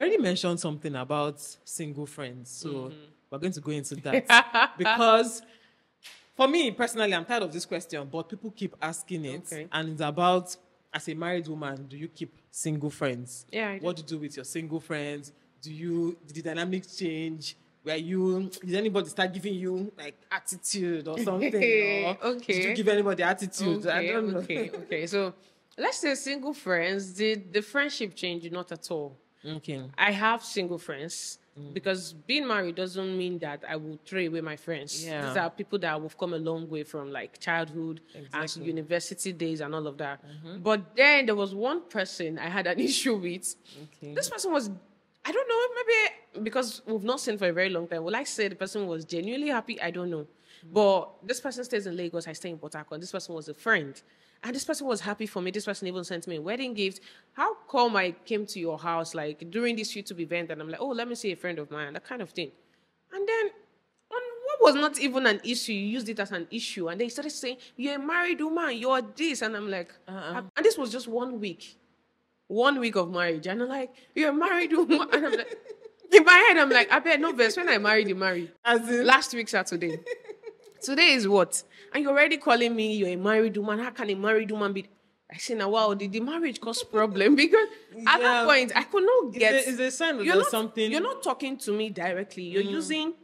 I already mentioned something about single friends, so Mm-hmm. we're going to go into that because for me personally, I'm tired of this question, but people keep asking it, Okay. and it's about as a married woman, do you keep single friends? Yeah, I do. What do you do with your single friends? Do you did the dynamics change? Were you did anybody start giving you like attitude or something? or Did Okay. you give anybody attitude? I Okay, don't know. okay, okay. So let's say single friends, did the friendship change? Not at all. Okay. I have single friends Mm. because being married doesn't mean that I will throw away my friends. Yeah. These are people that have come a long way from like childhood and Exactly. Mm-hmm. university days and all of that. But then there was one person I had an issue with. Okay. This person was, I don't know, maybe because we've not seen for a very long time. Will I say the person was genuinely happy? I don't know. But this person stays in Lagos, I stay in Port Harcourt. This person was a friend. And this person was happy for me. This person even sent me a wedding gift. How come I came to your house like during this YouTube event and I'm like, oh, let me see a friend of mine, that kind of thing. And then on what was not even an issue, you used it as an issue. And they started saying, You're a married woman, you're this. And I'm like, Uh-uh. and this was just one week. One week of marriage. And I'm like, You're a married woman. And I'm like, in my head, I'm like, I bet no verse. When I married, you married. As in, Last week, Saturday. Today is what? And you're already calling me, you're a married woman. How can a married woman be? I say, now, wow, did the marriage cause problem? Because at Yeah. that point, I could not get. it's a sign that you're not, something. You're not talking to me directly. You're using,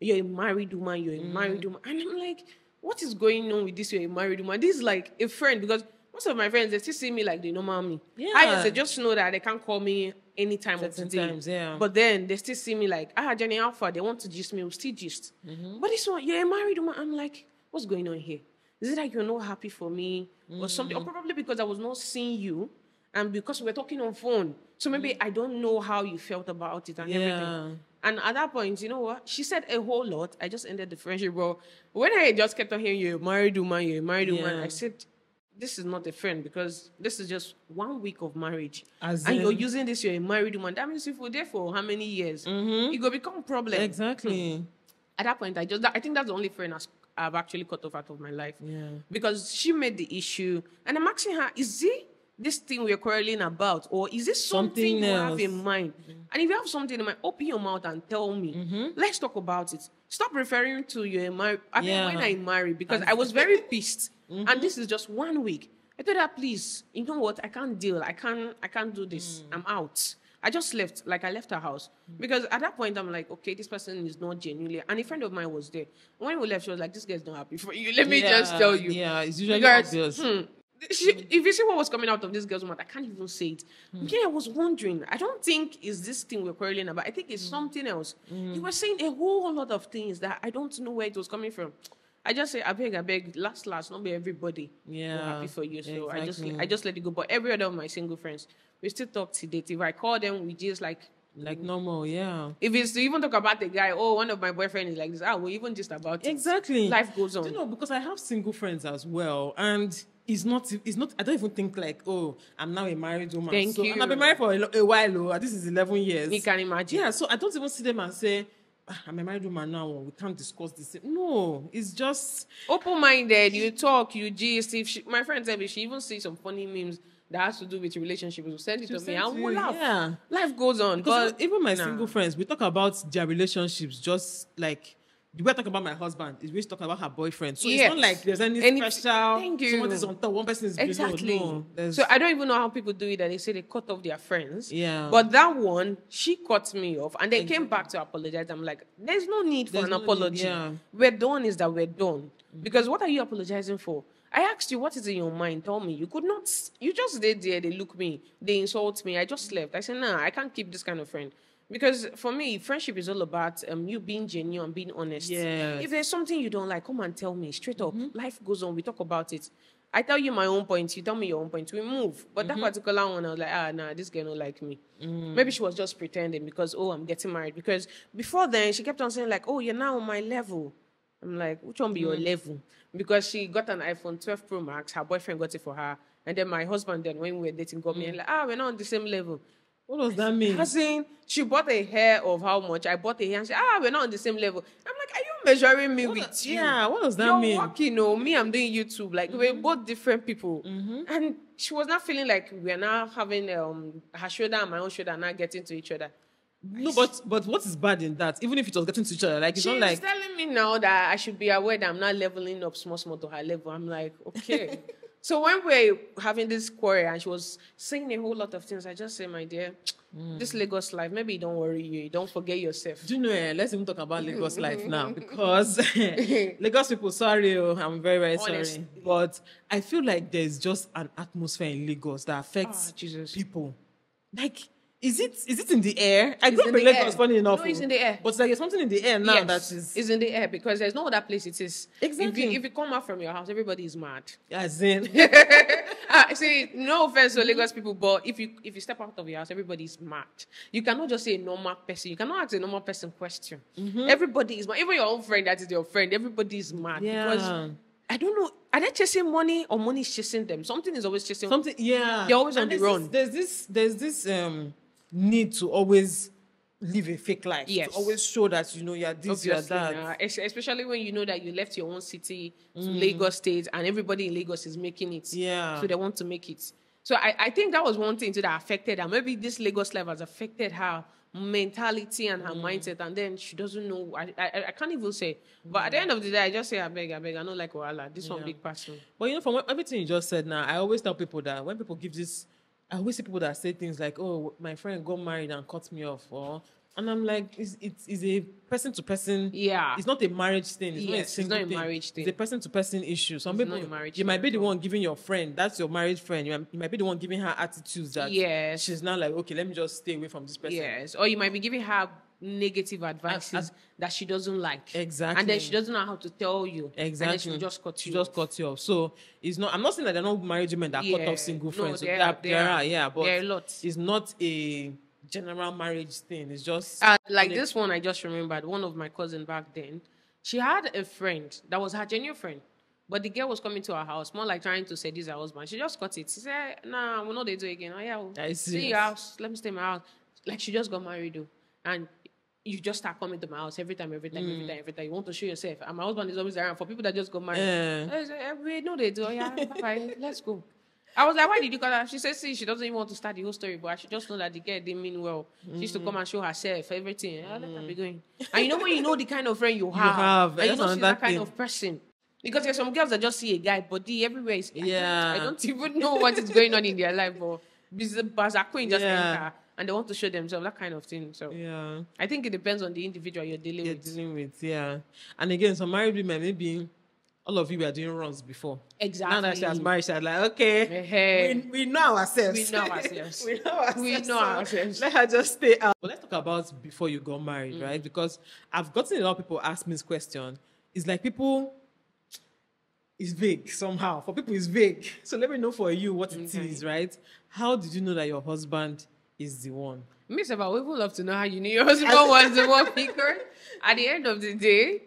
you're a married woman, you're a Mm. married woman. And I'm like, what is going on with this? You're a married woman. This is like a friend because most of my friends, they still see me like the normal me. I Yeah. they just know that they can't call me any time of the Certain day. times, yeah. But then they still see me like, ah, Jenny Alpha, they want to gist me, we'll still gist. Mm-hmm. But this one, you're a married woman. I'm like, what's going on here? Is it like you're not happy for me or something? Or probably because I was not seeing you and because we're talking on phone. So maybe I don't know how you felt about it and. Yeah. everything. And at that point, you know what? She said a whole lot. I just ended the friendship, bro. When I just kept on hearing you're a married woman, you're a married woman, Yeah. I said, this is not a friend because this is just one week of marriage. As and you're using this, you're a married woman. That means if we're there for how many years? Mm-hmm. It will become a problem. exactly. Hmm. At that point, I just I think that's the only friend I've- actually cut off out of my life. Yeah. Because she made the issue, and I'm asking her, is it this thing we're quarreling about, or is it something, Something you have in mind? Mm-hmm. And if you have something in mind, open your mouth and tell me. Mm-hmm. Let's talk about it. Stop referring to your married. I mean, Yeah. when I married, because I was very pissed, and this is just one week. I told her, please, you know what? I can't deal. I can't. I can't do this. I'm out. I just left, like I left her house because at that point I'm like, okay, this person is not genuinely. And a friend of mine was there. When we left, she was like, this girl's not happy for you. Let me just tell you. Yeah, it's usually Because, obvious. hmm, she, if you see what was coming out of this girl's mouth, I can't even say it. Hmm. Yeah, I was wondering. I don't think it's this thing we're quarreling about. I think it's Hmm. something else. You were saying a whole lot of things that I don't know where it was coming from. I just say, I beg, I beg, last, last, not be everybody. Yeah, happy for you. So I just. I just let it go. But every other of my single friends, we still talk to date. If I call them, we just like, Like normal, yeah. if it's to even talk about the guy, oh, one of my boyfriend is like this, ah, we even just about it. Exactly. Life goes on. Do you know, because I have single friends as well, and it's not, it's not, I don't even think like, oh, I'm now a married woman. Thank so, you. And I've been married for a, a while, oh, this is 11 years. You can imagine. Yeah, so I don't even see them and say, "Ah, Ah, I'm a married woman now, we can't discuss this. No, it's just, open-minded you talk you gist if she, my friend said if she even sees some funny memes that has to do with relationship will send it She'll to me and we'll laugh yeah. life goes on because even my nah. single friends, we talk about their relationships just like, the way I talk about my husband is we talking about her boyfriend. So Yes. it's not like there's any, Any- special, Thank you. someone is on top, one person is below. exactly No, so i don't even know how people do it that they say they cut off their friends Yeah. but that one she cut me off and they came back to apologize i'm like there's no need for There's an no need, apology yeah. we're done is that we're done because what are you apologizing for I asked you what is in your mind. Tell me. You could not. You just did there. They look me. They insult me. I just left. I said, Nah, I can't keep this kind of friend. Because for me, friendship is all about um, you being genuine, being honest. Yes. Mm-hmm. If there's something you don't like, come and tell me straight up. Life goes on. We talk about it. I tell you my own point. You tell me your own point. We move. But Mm-hmm. that particular one, I was like, ah, nah, this girl don't like me. Mm. Maybe she was just pretending because oh, I'm getting married. Because before then, she kept on saying like, oh, you're now on my level. I'm like, which one be your level? Because she got an iPhone 12 Pro Max. Her boyfriend got it for her. And then my husband, then when we were dating, got me and like, ah, we're not on the same level. What does that mean? As in, she bought a hair of how much? I bought a hair and she, ah, we're not on the same level. I'm like, are you measuring me What with does- you. yeah, what does that You're mean? working, know, me, I'm doing YouTube. Like we're Mm-hmm. both different people. And she was not feeling like we're now having um her shoulder and my own shoulder not getting to each other. No, but but what is bad in that? Even if it was getting to each other, like it's She's not like telling me now that I should be aware that I'm not leveling up small, small to her level. I'm like, okay. so when we're having this quarrel and she was saying a whole lot of things, I just say, my dear, Mm. this Lagos life, maybe don't worry you, don't forget yourself. Do you know? Eh, let's even talk about Lagos life now because Lagos people, sorry, oh, I'm very very Honest. sorry, but I feel like there's just an atmosphere in Lagos that affects Jesus. people. Like, is it is it in the air? I grew up in Lagos, funny enough, No, it's oh, in the air. But like, there's something in the air now Yes, that is it's in the air because there's no other place it is. If Exactly. you, if you come out from your house, everybody is mad. as in ah, see, no offense to Lagos people, but if you if you step out of your house, everybody is mad. You cannot just say a normal person. You cannot ask a normal person question. Mm-hmm. Everybody is mad. Even your own friend that is your friend, everybody is mad Yeah. because I don't know. Are they chasing money or money is chasing them? Something is always chasing. something yeah They're always on the run. this, there's this there's this um need to always live a fake life Yes. to always show that you know you're this you're that. Es- especially when you know that you left your own city to Mm. Lagos State and everybody in Lagos is making it. Yeah. So they want to make it. So I, I think that was one thing too that affected her. Maybe this Lagos life has affected her mentality and Mm. her mindset, and then she doesn't know. I, I, I can't even say. But at the end of the day, I just say, I beg, I beg, I don't like Wahala. This one big person. But you know, from everything you just said now, I always tell people that when people give this, I always see people that say things like, "Oh, my friend got married and cut me off," or and I'm like, it's it's, it's a person to person. Yeah. It's not a marriage thing. It's Yes, not a it's not a marriage thing. It's a person to person issue. Some It's not people, a marriage you thing might be the one giving your friend. That's your married friend. You might, you might be the one giving her attitudes that Yes. she's now like, okay, let me just stay away from this person. Yes. Or you might be giving her negative advices as- that she doesn't like. Exactly. And then she doesn't know how to tell you. Exactly. And then she'll just cut She you just off. cut you off. So it's not. I'm not saying that there are not married women that cut off single No, friends. So there there, are- there there are. are, yeah, but There are a lot. it's not a general marriage thing. It's just Uh, like this one, I just remembered one of my cousin back then. She had a friend that was her genuine friend, but the girl was coming to her house, more like trying to seduce her husband. She just cut it. She said, "Nah, we're not do again. Oh yeah, we'll I see see. your house. Let me stay in my house." Like she just got married though, and you just start coming to my house every time, every time, Mm. every time, every time. You want to show yourself, and my husband is always around. For people that just got married. I "Eh, we know they do. Yeah, bye bye. Let's go. I was like, why did you call her? She said, see, she doesn't even want to start the whole story, but I should just know that the girl didn't mean well. She used to come and show herself, everything. Ah, let her be going. And you know when you know the kind of friend you have, have, and you know she's that kind thing. of person. Because there's some girls that just see a guy, body everywhere is. I don't- Yeah. I don't, even know what is going on in their life, but as a queen just Yeah. enter and they want to show themselves, that kind of thing. So yeah, I think it depends on the individual you're dealing you're with. dealing with yeah. And again, some married women maybe all of you were doing runs before. Exactly. Now that she has married, she's like, okay, Eh-heh. we, we know ourselves. We know ourselves. we know ourselves. We know so. Let her just stay out. But let's talk about before you got married, Mm. right? Because I've gotten a lot of people ask me this question. It's like people. It's vague somehow. For people, it's vague. So let me know for you what it is, Okay. right? How did you know that your husband is the one? Me, Seba, we would love to know how you knew your husband was the one picker. At the end of the day,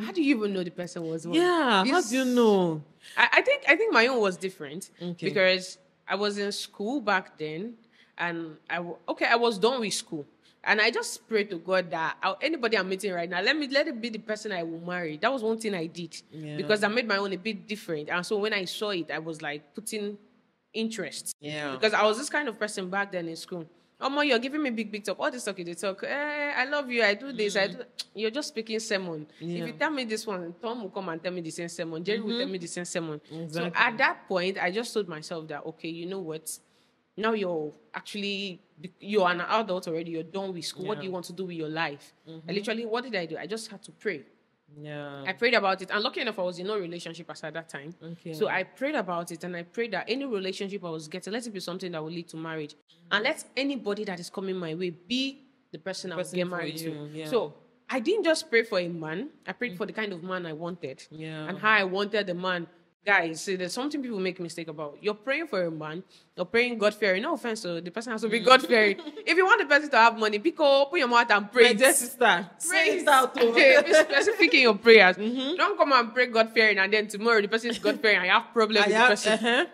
how do you even know the person was the one? Mm-hmm. Yeah, how do you know? I, I think I think my own was different Okay. because I was in school back then, and I okay I was done with school, and I just prayed to God that anybody I'm meeting right now, let me let it be the person I will marry. That was one thing I did Yeah. because I made my own a bit different, and so when I saw it, I was like putting interest Yeah. because I was this kind of person back then in school. Oh my, you're giving me big, big talk. All this talk, you talk. Eh, I love you. I do this. I do. You're just speaking sermon. Mm. Yeah. If you tell me this one, Tom will come and tell me the same sermon. Jerry will tell me the same sermon. So at that point, I just told myself that okay, you know what? Now you're actually you're an adult already. You're done with school. What do you want to do with your life? I literally, what did I do? I just had to pray. Yeah. I prayed about it, and lucky enough, I was in no relationship as at that time. Okay. So I prayed about it, and I prayed that any relationship I was getting, let it be something that will lead to marriage, and let anybody that is coming my way be the person I will get married to. yeah. So I didn't just pray for a man; I prayed for the kind of man I wanted, Yeah. and how I wanted the man. Guys, see, there's something people make mistake about. You're praying for a man, you're praying God fearing. No offense, so the person has to be Mm. God fearing. if you want the person to have money, pick up, open your mouth and pray. Dear sister, Praise it out. Okay, be specific in your prayers. Mm-hmm. Don't come and pray God fearing and then tomorrow the person is God fearing and you have problem I with have- the person. uh-huh.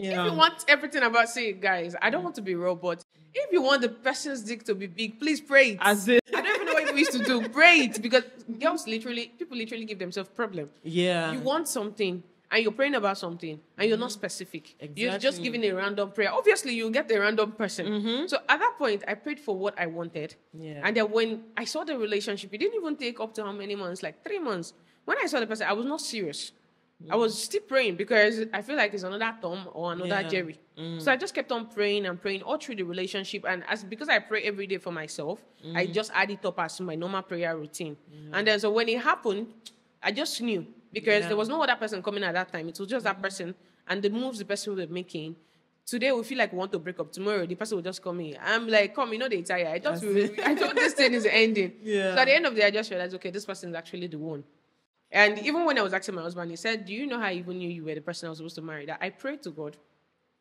If you want everything about say, guys, I don't want to be raw, but If you want the person's dick to be big, please pray it. As in, I don't even know what you used to do. Pray it because girls literally, people literally give themselves problem. yeah. You want something and you're praying about something and you're not mm-hmm. specific. Exactly. You're just giving a random prayer. Obviously, you'll get a random person. Mm-hmm. So at that point, I prayed for what I wanted. Yeah. And then when I saw the relationship, it didn't even take up to how many months? Like three months. When I saw the person, I was not serious. I mm. was still praying because I feel like it's another Tom or another Yeah. Jerry. Mm. So I just kept on praying and praying all through the relationship. And as because I pray every day for myself, I mm. just add it up as my normal prayer routine. And then so when it happened, I just knew because Yeah. there was no other person coming at that time. It was just that person and the moves the person was making. Today we feel like we want to break up. Tomorrow the person will just come in. I'm like, come, you know they tire. I thought we. I thought this thing is ending. Yeah. So at the end of the day, I just realized, okay, this person is actually the one. And even when I was asking my husband, he said, Do you know how I even knew you were the person I was supposed to marry? That I prayed to God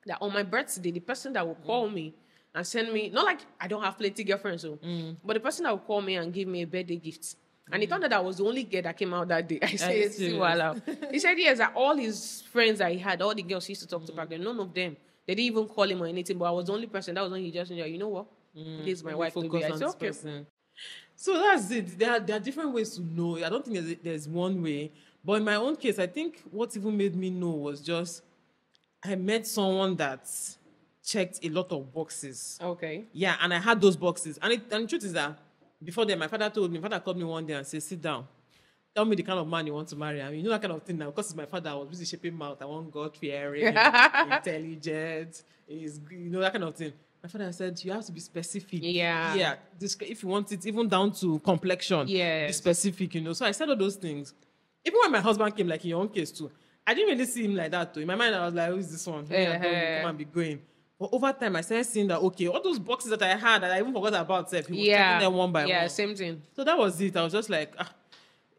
that on my birthday, the person that will call me and send me, not like I don't have plenty girlfriends, so, mm. but the person that will call me and give me a birthday gift. And he mm. thought that I was the only girl that came out that day. I said, "See, voila." He said, yes, that all his friends that he had, all the girls he used to talk to mm. back then, none of them, they didn't even call him or anything, but I was the only person. That was when he just knew, you know what? Mm. This is my me wife to be. focus on said, this okay. person. So that's it. There are, there are different ways to know. I don't think there's, there's one way. But in my own case, I think what even made me know was just I met someone that checked a lot of boxes. Okay. Yeah, and I had those boxes. And, it, and the truth is that before then, my father told me, my father called me one day and said, sit down. Tell me the kind of man you want to marry. I mean, you know that kind of thing now. Because it's my father, I was busy shaping mouth. I want God fearing, intelligent, is you know that kind of thing. My father said you have to be specific. Yeah. Yeah. If you want it, even down to complexion. Be specific, you know. So I said all those things. Even when my husband came, like in your own case too, I didn't really see him like that too. In my mind, I was like, who's this one? God will Uh-huh. Come and be going. But over time, I started seeing that okay, all those boxes that I had that I even forgot about, self, he was Yeah. them one by yeah, one. same thing. So that was it. I was just like, ah,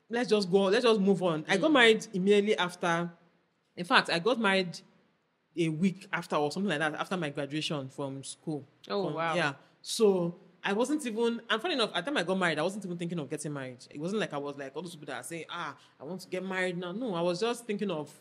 let's just go, let's just move on. I got married immediately after. In fact, I got married a week after or something like that after my graduation from school. Oh, From- wow. Yeah. So I wasn't even. And funny enough, at the time I got married, I wasn't even thinking of getting married. It wasn't like I was like all those people that are saying, ah, I want to get married now. No, I was just thinking of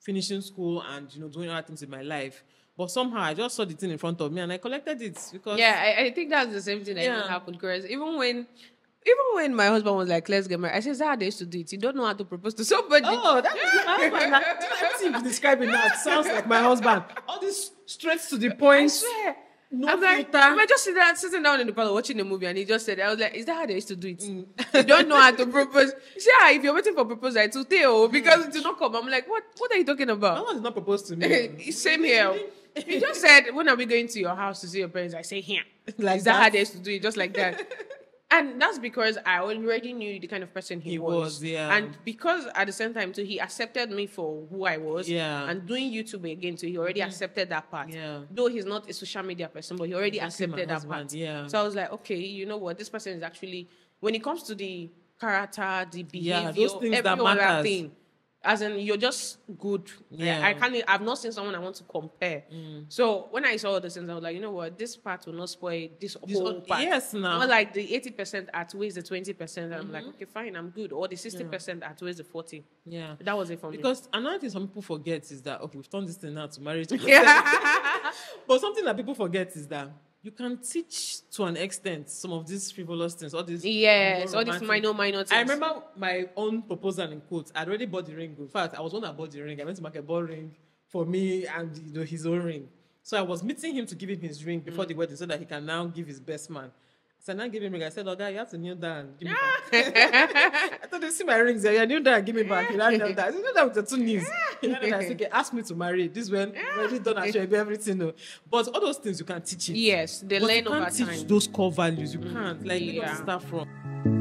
finishing school and you know doing other things in my life. But somehow I just saw the thing in front of me and I collected it because Yeah, I, I think that's the same thing that even Yeah. happened. Because even when, even when my husband was like, "Let's get married," I said, "That's how they used to do it. You don't know how to propose to somebody." Oh, that is my husband. Like, everything describing now it sounds like my husband. All this straight to the I point. swear. No I'm like, filter. I'm just sitting down, sitting down in the parlor watching the movie, and he just said, "I was like, is that how they used to do it? Mm. you don't know how to propose." He said, "Ah, if you're waiting for proposal, it's will tell because it did not come." I'm like, "What? What are you talking about? No about?" one did not propose to me. Same here. He just said, "When are we going to your house to see your parents?" I say, "Here." Like is that, how that? they used to do it? Just like that. And that's because I already knew the kind of person he, He was. was, yeah. And because at the same time too, he accepted me for who I was. Yeah. Mm-hmm. And doing YouTube again too, he already accepted that part. Yeah. Though he's not a social media person, but he already accepted that part. yeah. So I was like, okay, you know what? This person is actually when it comes to the character, the behavior, Yeah, those things every that other matters. thing. As in, you're just good. Yeah. Mm. I can't. I've not seen someone I want to compare. So when I saw all these things, I was like, you know what? This part will not spoil this, This whole part. yes, now. Not like the eighty percent outweighs the twenty percent. I'm Mm-hmm. like, okay, fine, I'm good. Or the sixty percent outweighs the forty. Yeah. That was it for me. Because another thing some people forget is that okay, we've turned this thing now to marriage. yeah. but something that people forget is that you can teach to an extent some of these frivolous things, all these yes, all these minor minor things. I remember my own proposal in quotes. I'd already bought the ring. In fact, I was one that bought the ring. I went to market bought ring for me and you know his own ring. So I was meeting him to give him his ring before the wedding so that he can now give his best man. So I now gave him ring. I said, Oh, guy, you have to kneel down. Give me back. I see my rings there. Yeah, kneel down, give me back. He now knelt down. I said, kneel down with your two knees. He now knelt down. I said, okay, ask me to marry. This when already done, I you everything. No. But all those things you can teach it. yes, they But learn you can't over teach time. those core values. You can't. Like, where Yeah. does it start from?